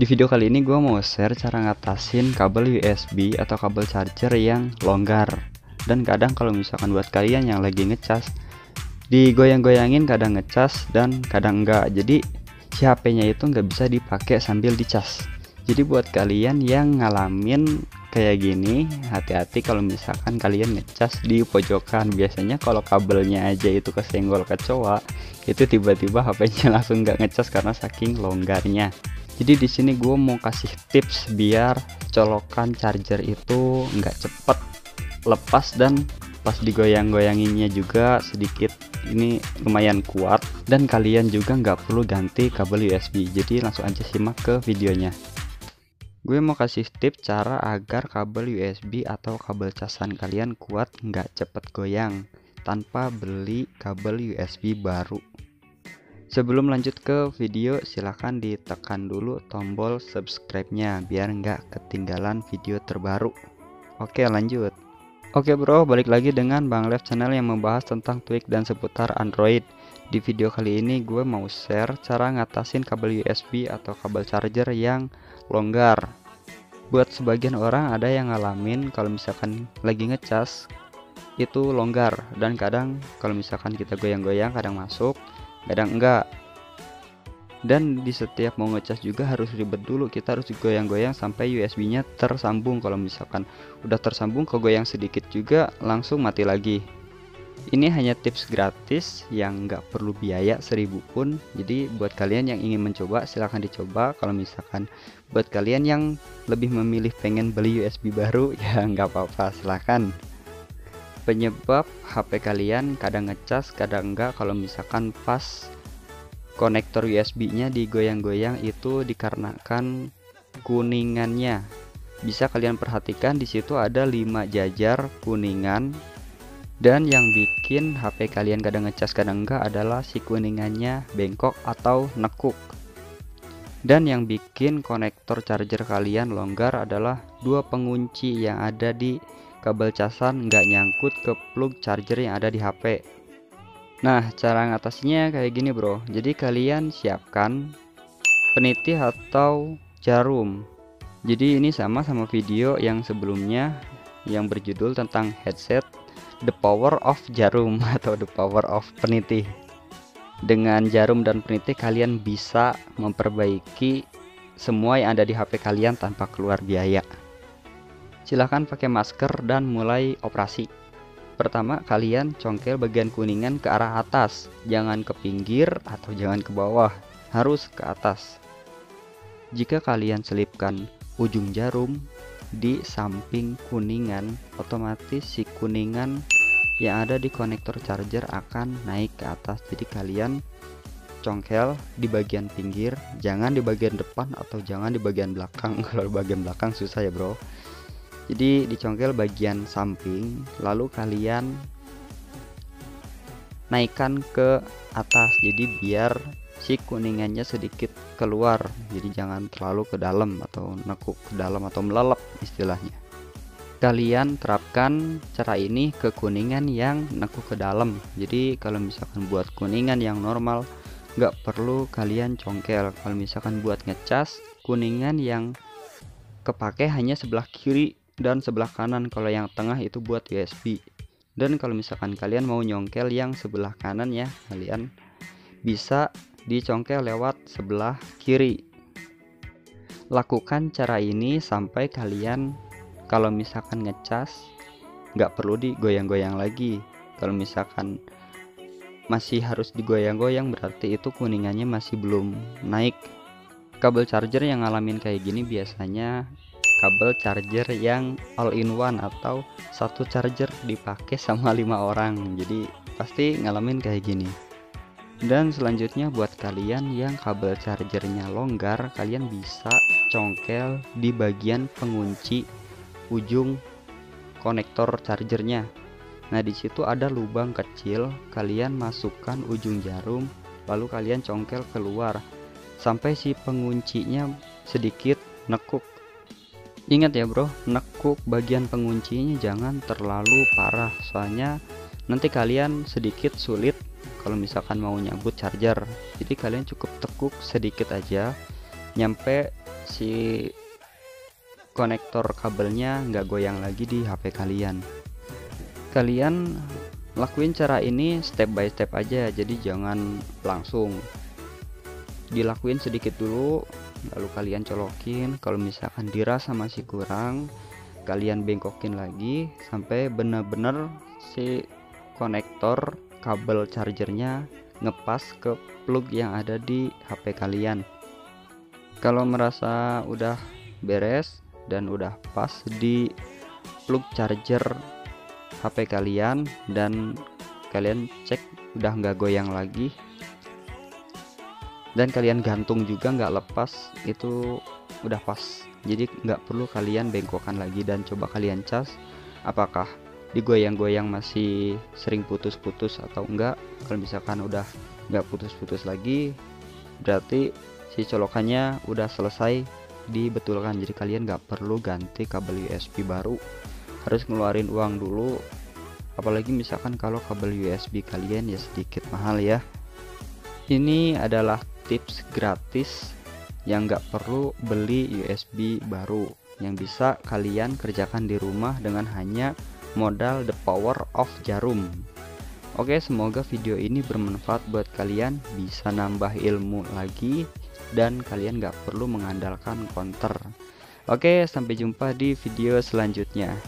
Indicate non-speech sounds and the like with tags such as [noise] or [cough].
Di video kali ini gue mau share cara ngatasin kabel USB atau kabel charger yang longgar. Dan kadang kalau misalkan buat kalian yang lagi ngecas Digoyang-goyangin kadang ngecas dan kadang enggak. Jadi si HP nya itu nggak bisa dipakai sambil dicas. Jadi buat kalian yang ngalamin kayak gini hati-hati kalau misalkan kalian ngecas di pojokan. Biasanya kalau kabelnya aja itu kesenggol kecoa Itu tiba-tiba HP nya [laughs] langsung nggak ngecas karena saking longgarnya jadi di sini gue mau kasih tips biar colokan charger itu nggak cepet lepas dan pas digoyang-goyanginnya juga sedikit ini lumayan kuat dan kalian juga nggak perlu ganti kabel USB jadi langsung aja simak ke videonya. Gue mau kasih tips cara agar kabel USB atau kabel casan kalian kuat nggak cepet goyang tanpa beli kabel USB baru Sebelum lanjut ke video silahkan ditekan dulu tombol subscribe-nya biar nggak ketinggalan video terbaru. Oke lanjut. Oke bro, balik lagi dengan Bang Lev channel yang membahas tentang tweak dan seputar Android. Di video kali ini gue mau share cara ngatasin kabel USB atau kabel charger yang longgar. Buat sebagian orang ada yang ngalamin kalau misalkan lagi ngecas itu longgar dan kadang kalau misalkan kita goyang-goyang kadang masuk kadang enggak. Dan di setiap mau ngecas juga harus ribet dulu. Kita harus goyang-goyang sampai USB nya tersambung. Kalau misalkan udah tersambung ke goyang sedikit juga langsung mati lagi. Ini hanya tips gratis yang nggak perlu biaya seribu pun. Jadi buat kalian yang ingin mencoba silahkan dicoba. Kalau misalkan buat kalian yang lebih memilih pengen beli USB baru [laughs] ya nggak apa-apa silahkan penyebab HP kalian kadang ngecas kadang enggak kalau misalkan pas konektor USB nya digoyang-goyang itu dikarenakan kuningannya. Bisa kalian perhatikan di situ ada 5 jajar kuningan. Dan yang bikin HP kalian kadang ngecas kadang enggak adalah si kuningannya bengkok atau nekuk. Dan yang bikin konektor charger kalian longgar adalah dua pengunci yang ada di kabel casan nggak nyangkut ke plug charger yang ada di HP nah cara ngatasinya kayak gini bro. Jadi kalian siapkan peniti atau jarum. Jadi ini sama sama video yang sebelumnya yang berjudul tentang headset the power of jarum [laughs] atau the power of peniti. Dengan jarum dan peniti kalian bisa memperbaiki semua yang ada di HP kalian tanpa keluar biaya silahkan pakai masker dan mulai operasi. Pertama, kalian congkel bagian kuningan ke arah atas, jangan ke pinggir atau jangan ke bawah, harus ke atas. Jika kalian selipkan ujung jarum di samping kuningan, otomatis si kuningan yang ada di konektor charger akan naik ke atas. Jadi kalian congkel di bagian pinggir, jangan di bagian depan atau jangan di bagian belakang. [laughs] Kalau bagian belakang susah ya, Bro jadi dicongkel bagian samping lalu kalian naikkan ke atas. Jadi biar si kuningannya sedikit keluar. Jadi jangan terlalu ke dalam atau nekuk ke dalam atau melelep istilahnya. Kalian terapkan cara ini ke kuningan yang nekuk ke dalam. Jadi kalau misalkan buat kuningan yang normal nggak perlu kalian congkel. Kalau misalkan buat ngecas kuningan yang kepake hanya sebelah kiri dan sebelah kanan kalau yang tengah itu buat USB dan kalau misalkan kalian mau nyongkel yang sebelah kanan ya kalian bisa dicongkel lewat sebelah kiri. Lakukan cara ini sampai kalian kalau misalkan ngecas nggak perlu digoyang-goyang lagi. Kalau misalkan masih harus digoyang-goyang berarti itu kuningannya masih belum naik. Kabel charger yang ngalamin kayak gini biasanya kabel charger yang all in one atau satu charger dipakai sama [laughs] lima orang. Jadi pasti ngalamin kayak gini. Dan selanjutnya buat kalian yang kabel chargernya longgar kalian bisa congkel di bagian pengunci ujung konektor chargernya. Nah di situ ada lubang kecil kalian masukkan ujung jarum lalu kalian congkel keluar. Sampai si penguncinya sedikit nekuk Ingat ya bro, nekuk bagian penguncinya jangan terlalu parah. Soalnya nanti kalian sedikit sulit kalau misalkan mau nyambut charger. Jadi kalian cukup tekuk sedikit aja nyampe si konektor kabelnya nggak goyang lagi di HP kalian. Kalian lakuin cara ini step by step aja jadi jangan langsung. Dilakuin sedikit dulu lalu kalian colokin kalau misalkan dirasa masih kurang kalian bengkokin lagi sampai benar-benar si konektor kabel chargernya ngepas ke plug yang ada di HP kalian. Kalau merasa udah beres dan udah pas di plug charger HP kalian dan kalian cek udah nggak goyang lagi dan kalian gantung juga nggak lepas itu udah pas. Jadi nggak perlu kalian bengkokkan lagi dan coba kalian cas apakah digoyang-goyang masih sering putus-putus atau enggak kalau misalkan udah nggak putus-putus lagi berarti si colokannya udah selesai dibetulkan. Jadi kalian nggak perlu ganti kabel USB baru. Harus ngeluarin uang dulu. Apalagi misalkan kalau kabel USB kalian ya sedikit mahal ya. Ini adalah tips gratis yang nggak perlu beli USB baru yang bisa kalian kerjakan di rumah dengan hanya modal the power of jarum. Oke semoga video ini bermanfaat buat kalian bisa nambah ilmu lagi dan kalian gak perlu mengandalkan counter Oke sampai jumpa di video selanjutnya